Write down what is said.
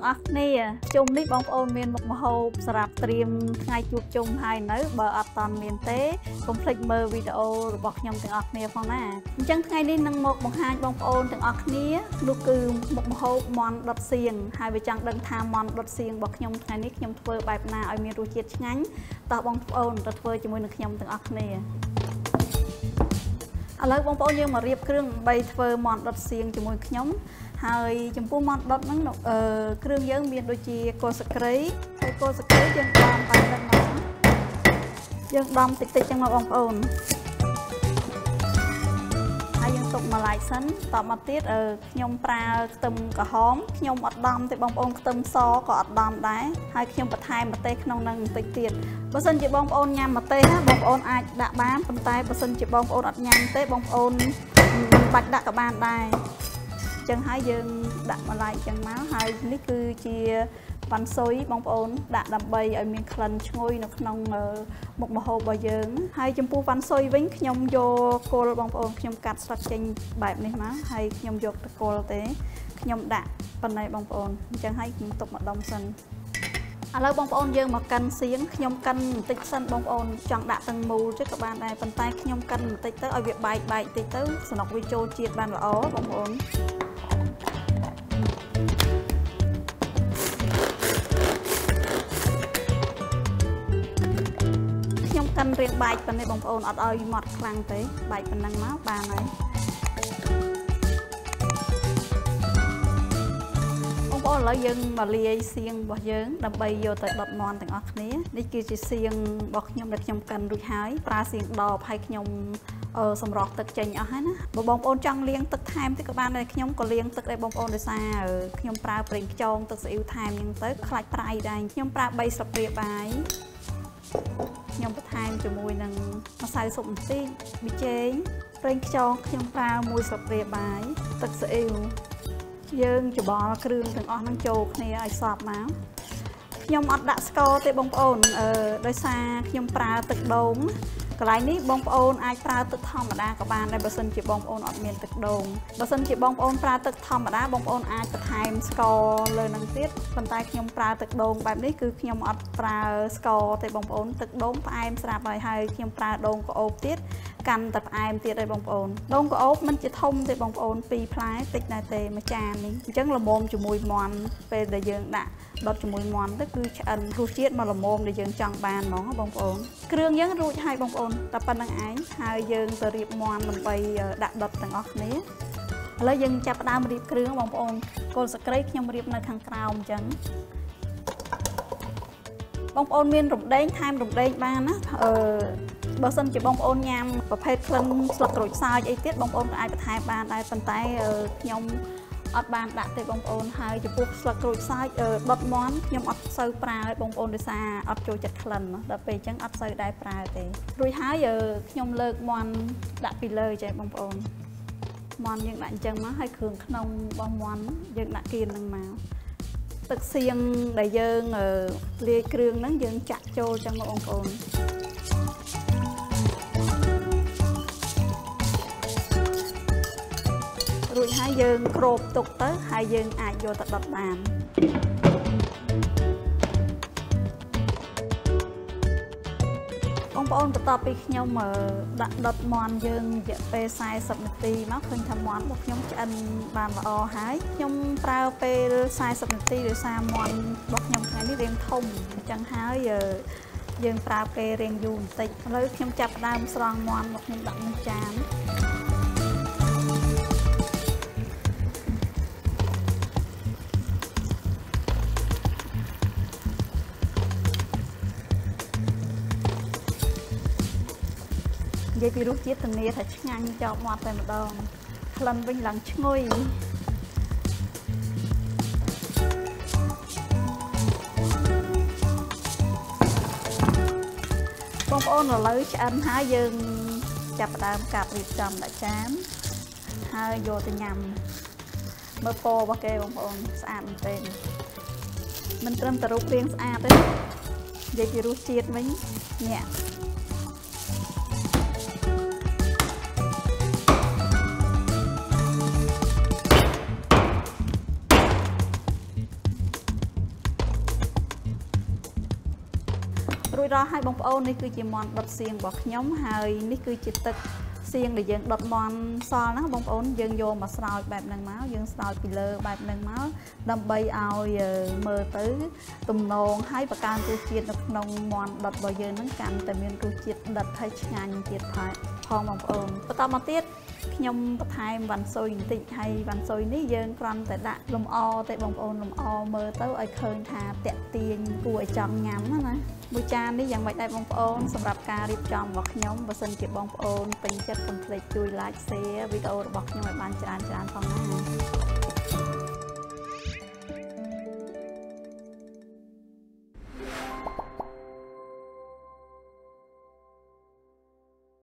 ទាំងអស់គ្នាជុំនេះបងប្អូនមានមុខម្ហូបសម្រាប់ត្រៀមថ្ងៃជួបជុំហើយនៅបើអត់តន់មានទេកុំភ្លេចមើលវីដេអូរបស់ខ្ញុំទាំងអស់គ្នាផងណាអញ្ចឹងថ្ងៃនេះនឹងមកបង្ហាញបងប្អូនទាំងអស់គ្នានោះគឺមុខម្ហូបមាន់ដុតសៀងហើយវាចង់ដឹងថាមាន់ដុតសៀងរបស់ខ្ញុំថ្ងៃនេះខ្ញុំធ្វើបែបណាឲ្យមានរសជាតិឆ្ងាញ់តោះបងប្អូនទៅធ្វើជាមួយនឹងខ្ញុំទាំងអស់គ្នា ឥឡូវបងប្អូនយើងមករៀបគ្រឿងដើម្បីធ្វើមាន់ដុតសៀងជាមួយខ្ញុំហើយចំពោះមាន់ដុតហ្នឹងអឺគ្រឿងយើងមានដូចជាគល់សក្រីហើយគល់សក្រីយើងដំបែបហ្នឹងមកយើងដំតិចតិចចឹងមកបងប្អូនហើយយើង ទុកម្លាយសិនតមកទៀតអឺខ្ញុំប្រើខ្ទឹមក្រហមខ្ញុំអត់ដំទេបងប្អូនខ្ទឹមសក៏អត់ដំដែរហើយខ្ញុំបន្ថែមម្ទេសក្នុងនឹងបន្តិចទៀតបើសិនជាបងប្អូនញ៉ាំម្ទេសណាបងប្អូនអាចដាក់បានប៉ុន្តែបើសិនជាបងប្អូនអត់ញ៉ាំទេបងប្អូនមិនបាច់ដាក់ក៏បានដែរចឹងហើយយើងដាក់ម្លាយចឹងមកហើយនេះគឺជា វ៉ាន់ស៊ុយបងប្អូនដាក់ដើម្បីឲ្យមានក្លិនឈ្ងុយនៅក្នុងមុខម្ហូបរបស់យើងហើយចំពោះវ៉ាន់ស៊ុយវិញខ្ញុំយកគល់បងប្អូនខ្ញុំកាត់ស្លឹកចេញបែបនេះមកហើយខ្ញុំយកតគល់ទេខ្ញុំដាក់ប៉ុណ្ណេះបងប្អូនអញ្ចឹងហើយខ្ញុំទុកម្ដុំសិនឥឡូវបងប្អូនយើងមកកិនសៀងខ្ញុំកិនបន្តិចសិនបងប្អូនចង់ដាក់ទាំងមូលទេក៏បានដែរប៉ុន្តែខ្ញុំកិនបន្តិចទៅឲ្យវាបែកបែកតិចទៅសំណុកវាចូលជាតិបានល្អបងប្អូន កិនរៀងបែកប៉ុណ្ណេះបងប្អូនអត់ឲ្យម៉ត់ខ្លាំងទេបែកប៉ុណ្ណឹងមកបានហើយបងប្អូនឥឡូវយើងមកលាយសៀងរបស់យើងដើម្បីយកទៅដុតមាន់ទាំងអស់គ្នានេះគឺជាសៀងរបស់ខ្ញុំដែលខ្ញុំកិនរួចហើយប្រើសៀងដបហើយខ្ញុំអឺសម្រស់ទឹកចេញអស់ហើយណាបើបងប្អូនចង់លាងទឹកថែមតិចក៏បានដែរខ្ញុំក៏លាងទឹកដែរបងប្អូនដោយសារខ្ញុំប្រើប្រេងខ្យងទឹកស៊ីអ៊ីវថែមហ្នឹងទៅខ្លាច់ប្រៃដែរខ្ញុំប្រើ3ស្លាបព្រាបាយ ខ្ញុំបន្ថែមជាមួយនឹងម្សៅស៊ុបបន្តិចប៊ីចេងប្រេងខ្យងខ្ញុំប្រើមួយស្លាបព្រាបាយទឹកស៊ីអ៊ីវយើងច្បល់គ្រឿងទាំងអស់ហ្នឹងចូលគ្នាឲ្យសព្វមកខ្ញុំអត់ដាក់ស្ករទេបងប្អូនអឺដោយសារខ្ញុំប្រើទឹកដូង កន្លែងនេះបងប្អូនអាចប្រើទឹកធម្មតាក៏បានដែរបើសិនជាបងប្អូនអត់មានទឹកដូងបើសិនជាបងប្អូនប្រើទឹកធម្មតាបងប្អូនអាចបន្ថែមស្ករលើនឹងទៀតប៉ុន្តែខ្ញុំប្រើទឹកដូងបែបនេះគឺខ្ញុំអត់ប្រើស្ករទេបងប្អូនទឹកដូងផ្អែមស្រាប់ហើយហើយខ្ញុំប្រើដូងក្អូបទៀតកាន់តែផ្អែមទៀតហើយបងប្អូនដូងក្អូបមិនជាធំទេបងប្អូនពីរផ្លែតិចណាស់ទេមួយចាននេះអញ្ចឹងល្មមជាមួយមាន់ពេលដែលយើងដាក់ដុតជាមួយមាន់ទៅគឺឆ្អិនរសជាតិមកល្មមដែលយើងចង់បានហ្មងបងប្អូនគ្រឿងយើងរួចហើយបងប្អូនតែប៉ុណ្្នឹងឯងហើយយើងទៅរៀបមាន់ដើម្បីដាក់ដុតទាំងអស់គ្នាឥឡូវយើងចាប់ផ្ដើមរៀបគ្រឿងបងប្អូនគល់សក្តិខ្ញុំរៀបនៅខាងក្រោមអញ្ចឹងបងប្អូនមានរំដេងថែមរំដេងបានណាអឺបើសិនជាបងប្អូនញ៉ាំប្រភេទក្លិនស្លឹកក្រូចសើចអីទៀតបងប្អូនក៏អាចបន្ថែមបានដែរប៉ុន្តែខ្ញុំ អត់បានដាក់ទេបងប្អូនហើយចំពោះស្លឹកក្រូចសើចដុតមន់ខ្ញុំអត់សូវប្រើទេបងប្អូនដោយសារអត់ចូលចិត្តក្លិនដល់ពេលអញ្ចឹងអត់សូវដែរប្រើទេរួចហើយខ្ញុំលើកមន់ដាក់ពីលើចេះបងប្អូនមន់យើងដាក់អញ្ចឹងមកហើយគ្រឿងក្នុងរបស់មន់យើងដាក់គៀននឹងមកទឹកសៀងដែលយើងលាយគ្រឿងហ្នឹងយើងចាក់ចូលចឹងមកបងប្អូន ហើយយើងគ្របទុកទៅហើយយើងអាចយកទៅដុតបានបងប្អូនបន្ទាប់ពីខ្ញុំដាក់ដុតមន់យើងរយៈពេល40នាទីមកឃើញថាមន់របស់ខ្ញុំឆ្អិនបានល្អហើយខ្ញុំប្រើពេល40នាទីដោយសារមន់របស់ខ្ញុំថ្ងៃនេះរាងធំអញ្ចឹងហើយយើងប្រើពេលរៀងយូរបន្តិចឥឡូវខ្ញុំចាប់ដើមស្រង់មន់មកខ្ញុំដាក់ក្នុងចាន និយាយពីរសជាតិធានាថាឆ្ងាញ់ចោបមាត់តែម្ដងក្លិនវិញឡើងឈ្ងុយបងប្អូនឥឡូវឆ្អិនហើយយើងចាប់ផ្ដើមកាត់រៀបចំដាក់ចានហើយយកទៅញ៉ាំមើលពណ៌របស់គេបងប្អូនស្អាតមែនទែនមិនត្រឹមតែរូបរាងស្អាតទេនិយាយពីរសជាតិវិញញា ក់រោះឲ្យបងប្អូននេះគឺជាមន់ដុតសៀងរបស់ខ្ញុំហើយនេះគឺជាទឹកសៀងដែលយើងដុតមន់សល់ហ្នឹងបងប្អូនយើងយកមកស្រោចបែបហ្នឹងមកយើងស្រោចពីលើបែបហ្នឹងមកដើម្បីឲ្យមើលទៅទំនងហើយបង្កើនរសជាតិនៅក្នុងមន់ដុតរបស់យើងហ្នឹងកាន់តែមានរសជាតិដិតហើយឆ្ងាញ់ទៀតផងបងប្អូនបន្តមកទៀត ខ្ញុំបន្ថែមវ៉ាន់ស៊ុយបន្តិចហើយវ៉ាន់ស៊ុយនេះយើងគ្រាន់តែដាក់លំអទេបងប្អូនលំអមើលទៅឲ្យឃើញថាតាក់ទាញគួរឲ្យចង់ញ៉ាំណាមួយចាននេះយ៉ាងម៉េចដែរបងប្អូនសម្រាប់ការរៀបចំរបស់ខ្ញុំបើសិនជាបងប្អូនពេញចិត្តកុំភ្លេចជួយ like share វីដេអូរបស់ខ្ញុំឲ្យបានច្រើនច្រើនផងណា